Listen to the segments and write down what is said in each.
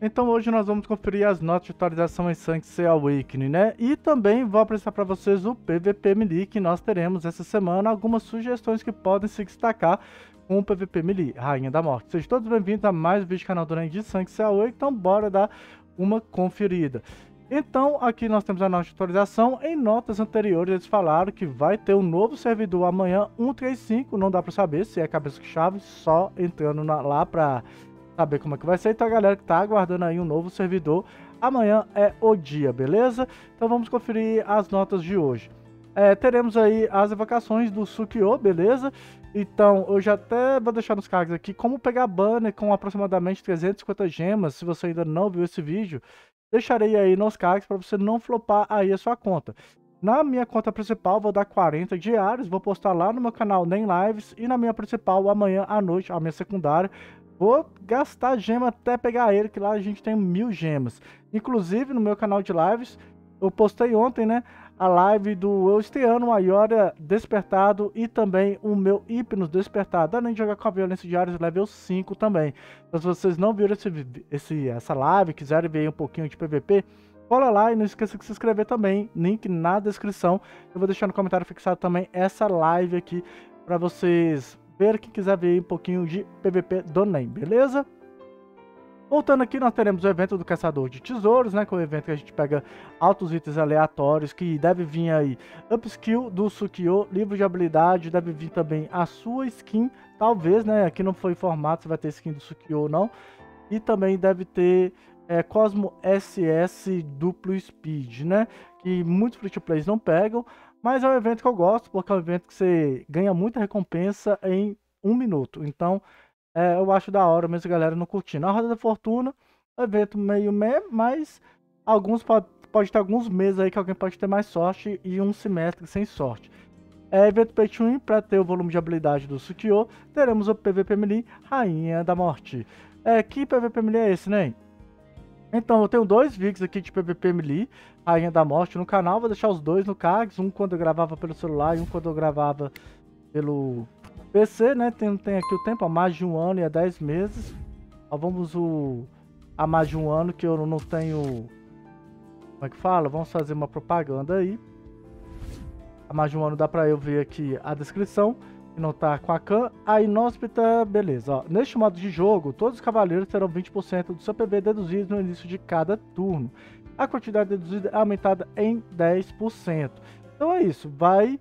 Então hoje nós vamos conferir as notas de atualização em Sanctuary Awakening, né? E também vou apresentar para vocês o PVP Melee que nós teremos essa semana, algumas sugestões que podem se destacar com o PVP Melee, Rainha da Morte. Sejam todos bem-vindos a mais um vídeo do canal do Nen de Sanctuary Awakening, então bora dar uma conferida. Então, aqui nós temos a de atualização. Em notas anteriores, eles falaram que vai ter um novo servidor amanhã, 135. Não dá para saber se é cabeça-chave, só entrando na, lá para saber como é que vai ser. Então a galera que tá aguardando aí um novo servidor, amanhã é o dia, beleza? Então vamos conferir as notas de hoje. É, teremos aí as evocações do Sukio, beleza? Então, eu já até vou deixar nos cards aqui como pegar banner com aproximadamente 350 gemas, se você ainda não viu esse vídeo. Deixarei aí nos cards para você não flopar aí a sua conta. Na minha conta principal, vou dar 40 diários, vou postar lá no meu canal Nem Lives e na minha principal amanhã à noite, a minha secundária, Vou gastar gema até pegar ele, que lá a gente tem mil gemas. Inclusive, no meu canal de lives, eu postei ontem, né? A live do Eu Esteano, Maiora Despertado e também o meu Hipnos Despertado. Além de jogar com a Violência Diária level 5 também. Então, se vocês não viram esse, esse, essa live, quiserem ver um pouquinho de PVP, cola lá e não esqueça de se inscrever também. Link na descrição. Eu vou deixar no comentário fixado também essa live aqui para vocês ver quem quiser ver um pouquinho de PVP do NEM, beleza? Voltando aqui, nós teremos o evento do Caçador de Tesouros, né? Que é o evento que a gente pega altos itens aleatórios, que deve vir aí upskill do Sukio, livro de habilidade, deve vir também a sua skin, talvez, né? Aqui não foi informado se vai ter skin do Sukio ou não. E também deve ter é, Cosmo SS duplo speed, né? Que muitos free to plays não pegam, mas é um evento que eu gosto, porque é um evento que você ganha muita recompensa em um minuto. Então, é, eu acho da hora mesmo a galera não curtindo. A Roda da Fortuna, é um evento meio meh, mas alguns pode, pode ter alguns meses aí que alguém pode ter mais sorte e um semestre sem sorte. É evento Pay para ter o volume de habilidade do Sukio, teremos o PVP Melee Rainha da Morte. É, que PVP Melee é esse, né? Então, eu tenho dois vídeos aqui de PVP Melee, Rainha da Morte, no canal. Vou deixar os dois no cards, um quando eu gravava pelo celular e um quando eu gravava pelo PC, né? Tem, tem aqui o tempo, há mais de um ano e há 10 meses. Ó, vamos o... há mais de um ano que eu não tenho... Como é que fala? Vamos fazer uma propaganda aí. Há mais de um ano dá pra eu ver aqui a descrição não tá com a Khan, a inóspita, beleza. Ó. Neste modo de jogo, todos os cavaleiros terão 20% do seu PB deduzido no início de cada turno. A quantidade deduzida é aumentada em 10%. Então é isso, vai,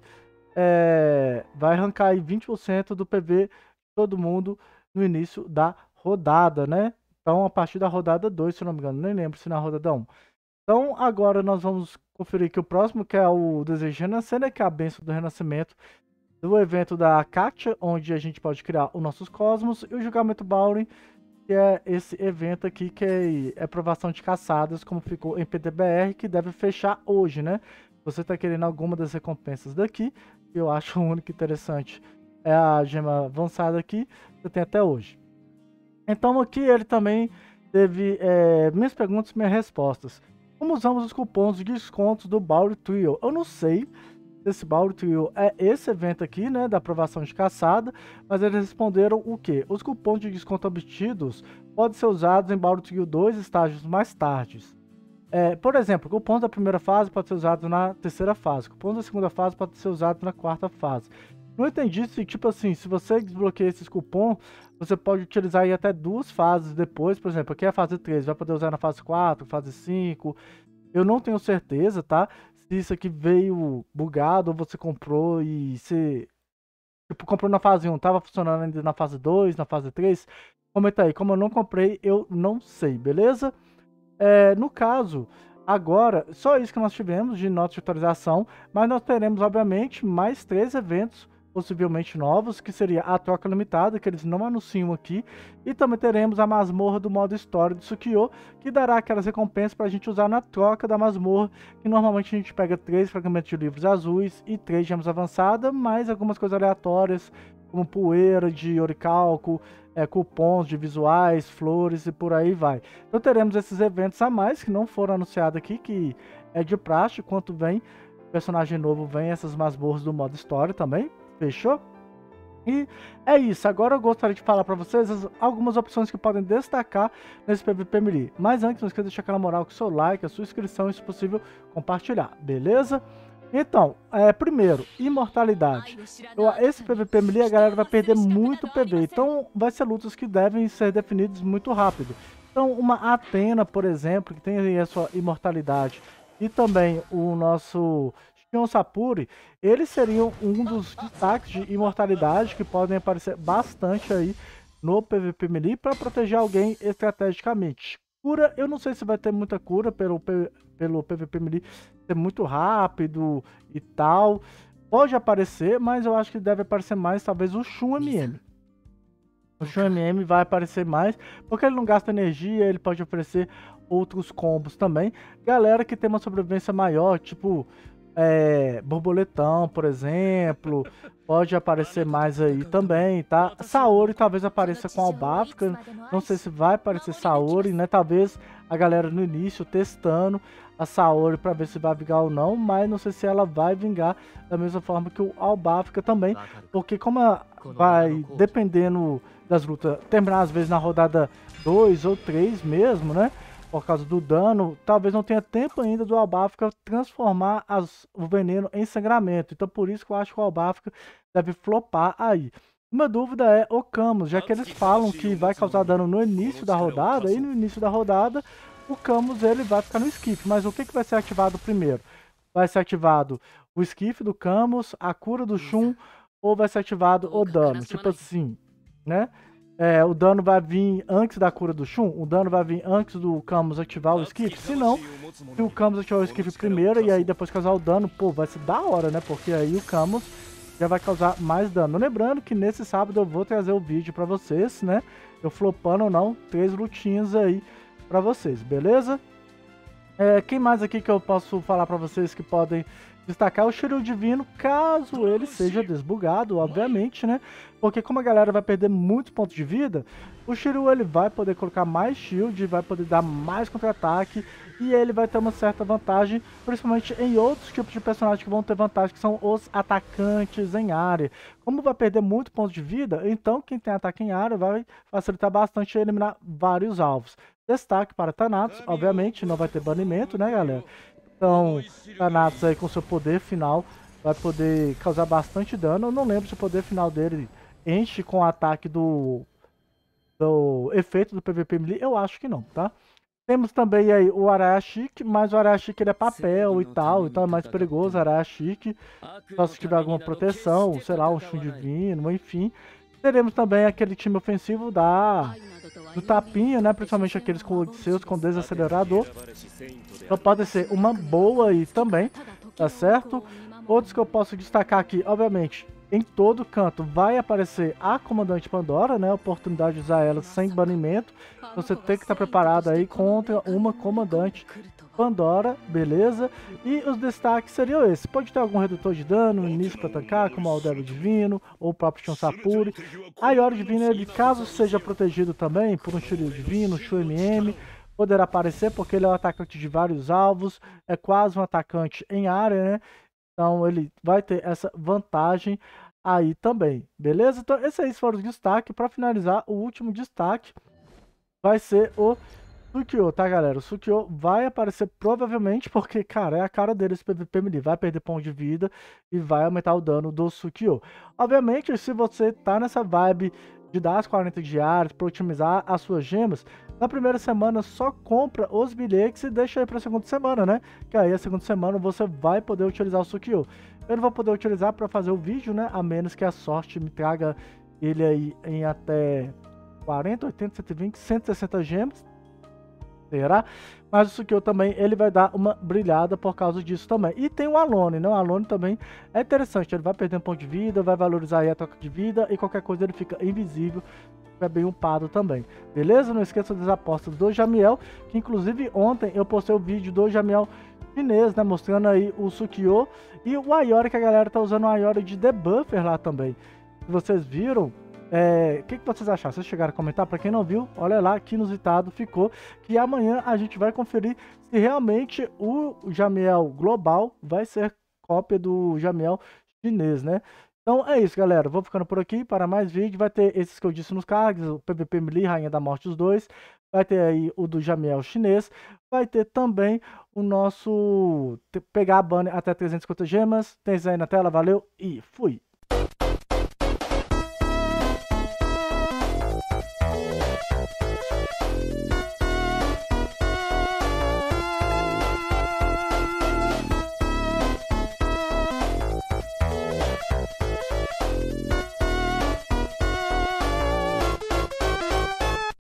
é, vai arrancar aí 20% do PB de todo mundo no início da rodada, né? Então a partir da rodada 2, se não me engano, nem lembro se na rodada 1. Então agora nós vamos conferir que o próximo, que é o Desejo Renascer, que é a benção do renascimento do evento da Katia, onde a gente pode criar os nossos cosmos, e o julgamento Baurin, que é esse evento aqui que é, é provação de caçadas, como ficou em PTBR, que deve fechar hoje, né? Você está querendo alguma das recompensas daqui, eu acho o único interessante é a gema avançada aqui, que tem até hoje. Então aqui ele também teve é, minhas perguntas e minhas respostas. Como usamos os cupons de descontos do Bauer Trio? Eu não sei desse Trio é esse evento aqui, né, da aprovação de caçada, mas eles responderam o que? Os cupons de desconto obtidos podem ser usados em Trio 2 estágios mais tardes. É, por exemplo, cupons da primeira fase pode ser usado na terceira fase, cupons da segunda fase pode ser usado na quarta fase. Não entendi se, tipo assim, se você desbloqueia esses cupons, você pode utilizar aí até duas fases depois, por exemplo, aqui é a fase 3, vai poder usar na fase 4, fase 5. Eu não tenho certeza, tá? Isso aqui veio bugado ou você comprou e você tipo, comprou na fase 1, tava funcionando ainda na fase 2, na fase 3, comenta aí. Como eu não comprei, eu não sei, beleza? É, no caso, agora, só isso que nós tivemos de nota de atualização, mas nós teremos, obviamente, mais três eventos possivelmente novos, que seria a troca limitada, que eles não anunciam aqui, e também teremos a masmorra do modo história do Sukio, que dará aquelas recompensas para a gente usar na troca da masmorra, que normalmente a gente pega três fragmentos de livros azuis e três gemas avançadas, mais algumas coisas aleatórias, como poeira de oricalco, é, cupons de visuais, flores e por aí vai. Então teremos esses eventos a mais que não foram anunciados aqui, que é de praxe, quanto vem personagem novo, vem essas masmorras do modo história também. Fechou? E é isso, agora eu gostaria de falar para vocês algumas opções que podem destacar nesse PVP Melee. Mas antes, não esqueça de deixar aquela moral com o seu like, a sua inscrição e, se possível, compartilhar, beleza? Então, é, primeiro, imortalidade. Esse PVP Melee a galera vai perder muito PV, então vai ser lutas que devem ser definidas muito rápido. Então, uma Atena, por exemplo, que tem aí a sua imortalidade, e também o nosso Shion Sapuri, eles seriam um dos destaques de imortalidade que podem aparecer bastante aí no PVP Melee para proteger alguém estrategicamente. Cura, eu não sei se vai ter muita cura pelo, pelo PVP Melee ser muito rápido e tal. Pode aparecer, mas eu acho que deve aparecer mais talvez o Shun MM. O Shun MM vai aparecer mais, porque ele não gasta energia, ele pode oferecer outros combos também. Galera que tem uma sobrevivência maior, tipo é, borboletão, por exemplo, pode aparecer mais aí também, tá? Saori talvez apareça com Albafka, não sei se vai aparecer Saori, né? Talvez a galera no início testando a Saori para ver se vai vingar ou não, mas não sei se ela vai vingar da mesma forma que o Albafka também, porque como vai dependendo das lutas, terminar às vezes na rodada 2 ou 3 mesmo, né? Por causa do dano, talvez não tenha tempo ainda do Albafka transformar as, o veneno em sangramento. Então por isso que eu acho que o Albafka deve flopar aí. Uma dúvida é o Camus, já que eles falam que vai causar dano no início da rodada, e no início da rodada o Camus ele vai ficar no skip. Mas o que, que vai ser ativado primeiro? Vai ser ativado o skip do Camus, a cura do Shun, ou vai ser ativado o dano? Tipo assim, né? É, o dano vai vir antes da cura do Shun, o dano vai vir antes do Camus ativar o skip, se não, se o Camus ativar o skip primeiro e aí depois causar o dano, pô, vai ser da hora, né? Porque aí o Camus já vai causar mais dano. Lembrando que nesse sábado eu vou trazer o vídeo pra vocês, né? Eu flopando ou não, três lutinhas aí pra vocês, beleza? É, quem mais aqui que eu posso falar pra vocês que podem destacar o Shiryu Divino, caso ele seja desbugado, obviamente, né? Porque como a galera vai perder muitos pontos de vida, o Shiryu ele vai poder colocar mais shield, vai poder dar mais contra-ataque e ele vai ter uma certa vantagem, principalmente em outros tipos de personagens que vão ter vantagem, que são os atacantes em área. Como vai perder muito ponto de vida, então quem tem ataque em área vai facilitar bastante eliminar vários alvos. Destaque para Thanatos, obviamente, não vai ter banimento, né, galera? Então, Thanatos aí com seu poder final vai poder causar bastante dano. Eu não lembro se o poder final dele enche com o ataque do, do efeito do PVP melee. Eu acho que não, tá? Temos também aí o Arashik, mas o Arashik ele é papel e tal, então é mais perigoso o Arashik. Só se tiver alguma proteção, sei lá, um chum divino, enfim. Teremos também aquele time ofensivo da do tapinha, né? Principalmente aqueles com seus com desacelerador. Então pode ser uma boa aí também, tá certo? Outros que eu posso destacar aqui, obviamente, em todo canto vai aparecer a Comandante Pandora, né? Oportunidade de usar ela sem banimento. Você tem que estar preparado aí contra uma Comandante Pandora, beleza? E os destaques seriam esses. Pode ter algum redutor de dano no início para tancar, como o Aldero Divino ou o próprio Chansapuri. A Iori Divino, ele, caso seja protegido também por um Shiryu Divino, Shu MM, poderá aparecer porque ele é um atacante de vários alvos, é quase um atacante em área, né? Então ele vai ter essa vantagem aí também, beleza? Então esses aí foram os destaques. Para finalizar, o último destaque vai ser o Sukyo, tá galera? O Sukyo vai aparecer provavelmente porque, cara, é a cara dele esse PVP melee. Vai perder ponto de vida e vai aumentar o dano do Sukyo. Obviamente, se você tá nessa vibe de dar as 40 diárias para otimizar as suas gemas, na primeira semana só compra os bilhetes e deixa aí para a segunda semana, né? Que aí a segunda semana você vai poder utilizar o Sukyo. Eu não vou poder utilizar para fazer o vídeo, né? A menos que a sorte me traga ele aí em até 40, 80, 120, 160 gemas. Será? Mas o Sukyo também, ele vai dar uma brilhada por causa disso também. E tem o Alone, né? O Alone também é interessante. Ele vai perdendo ponto de vida, vai valorizar aí a troca de vida e qualquer coisa ele fica invisível. É bem upado também. Beleza? Não esqueça das apostas do Jamiel, que inclusive ontem eu postei o vídeo do Jamiel chinês, né? Mostrando aí o Sukyo e o Ayori, que a galera tá usando o Ayori de debuffer lá também. Vocês viram, é, o que, que, vocês acharam? Vocês chegaram a comentar? Para quem não viu, olha lá que inusitado ficou. Que amanhã a gente vai conferir se realmente o Jamiel global vai ser cópia do Jamiel chinês, né? Então é isso, galera. Vou ficando por aqui para mais vídeo. Vai ter esses que eu disse nos cards, o PVP Melee, Rainha da Morte, os dois. Vai ter aí o do Jamiel chinês. Vai ter também o nosso pegar a banner até 350 gemas. Tem isso aí na tela, valeu e fui!